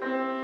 Bye.